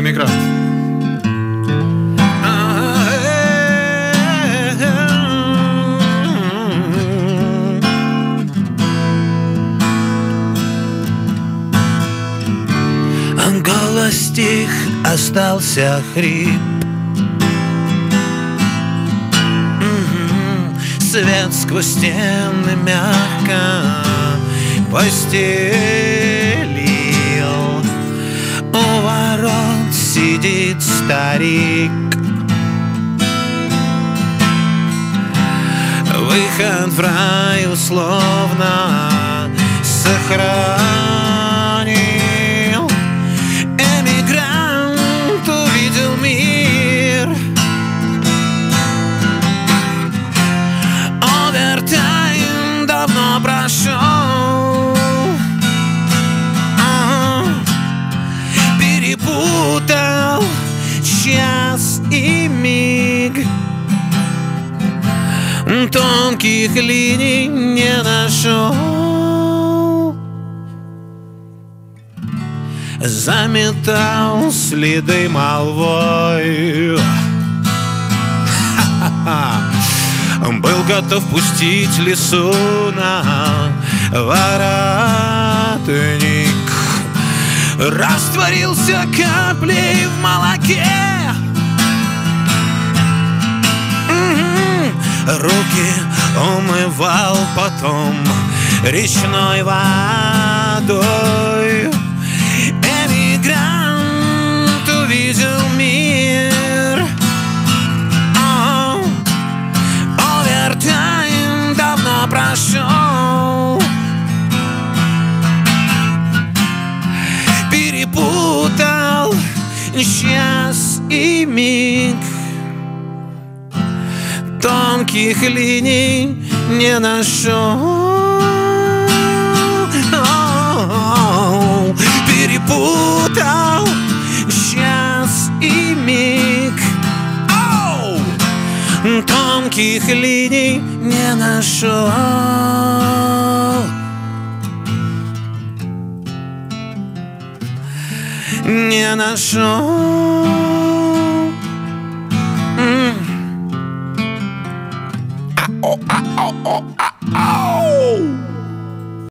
Эмигрант. Стих, остался хрип. Свет сквозь стены мягко постелил сидит старик. Выход в рай условно час и миг Тонких линий не нашел Заметал следы молвой Ха-ха-ха. Был готов пустить лесу на воротник Растворился каплей в молоке. Руки умывал потом речной водой час и миг. Тонких линий не нашел. Перепутал час и миг! Тонких линий не нашел не нашел. Mm. Ow, ow, ow, ow, ow.